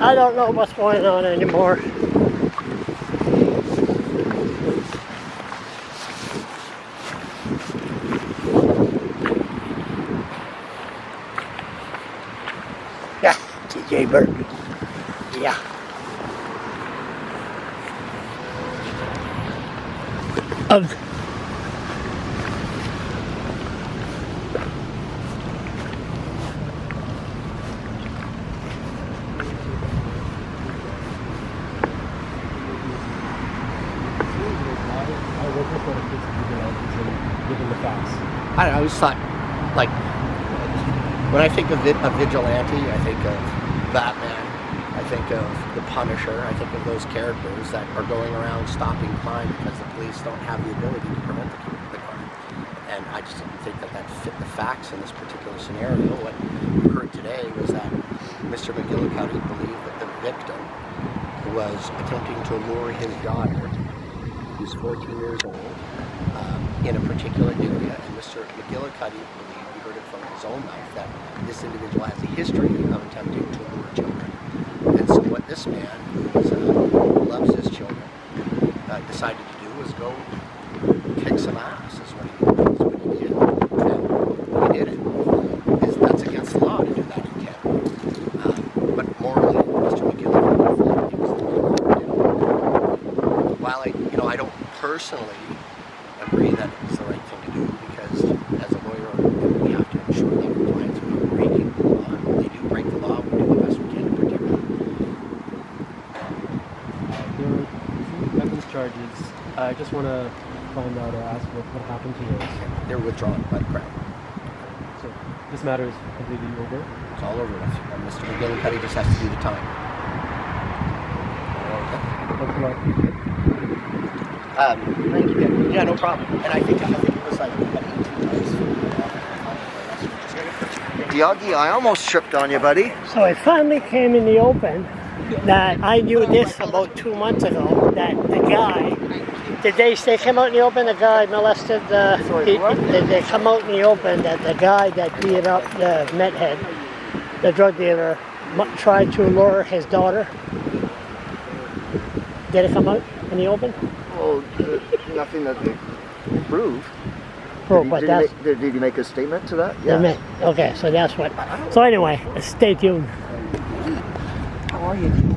I don't know what's going on anymore. Yeah, TJ Bird. Yeah. Of The facts. I don't know, I always thought, like, when I think of vi- a vigilante, I think of Batman, I think of the Punisher, I think of those characters that are going around stopping crime because the police don't have the ability to prevent the, the crime. And I just didn't think that that fit the facts in this particular scenario. What we heard today was that Mr. McGillicuddy believed that the victim was attempting to lure his daughter, who's 14 years old, um, in a particular area. And Mr. McGillicuddy believed, we heard it from his own mouth, that this individual has a history of attempting to lure children. And so what this man, who uh, loves his children, uh, decided to do was go kick some ass, is what he, is what he did. And he did it. Is, that's against the law to do that in Canada. Uh, but morally, Mr. McGillicuddy felt he was the one who did it while I, you know, I don't personally agree that it's the right thing to do because as a lawyer, we have to ensure that our clients are not breaking the law. And when they do break the law, we do the best we can to protect them. Uh, there weapons charges. I just want to find out or ask what, what happened to those. They're withdrawn by the Crown. So this matter is completely over. It's all over with. Mr. McGillicuddy just has to do the time. Lot. Um, thank you. Yeah, no problem. And I think I think it was like. Diagi, I almost tripped on you, buddy. So it finally came in the open that I knew this about two months ago that the guy, did they, they come out in the open, the guy molested the, did they come out in the open that the guy that beat up the met head, the drug dealer, tried to lure his daughter? Did it come out in the open? Well, uh, nothing that they proved. Oh, did, but did, that's, make, did, make a statement to that? met- okay, so that's what, so anyway, stay tuned. How are you?